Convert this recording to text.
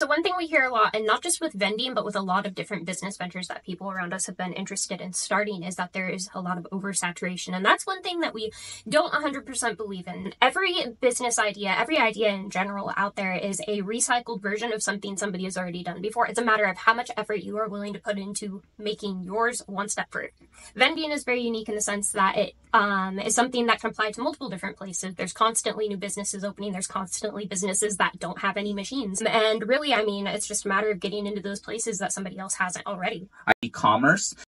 So one thing we hear a lot, and not just with vending, but with a lot of different business ventures that people around us have been interested in starting, is that there is a lot of oversaturation. And that's one thing that we don't 100% believe in. Every business idea, every idea in general out there is a recycled version of something somebody has already done before. It's a matter of how much effort you are willing to put into making yours one step further. Vending is very unique in the sense that it um, is something that can apply to multiple different places. There's constantly new businesses opening. There's constantly businesses that don't have any machines. And really, I mean, it's just a matter of getting into those places that somebody else hasn't already. E-commerce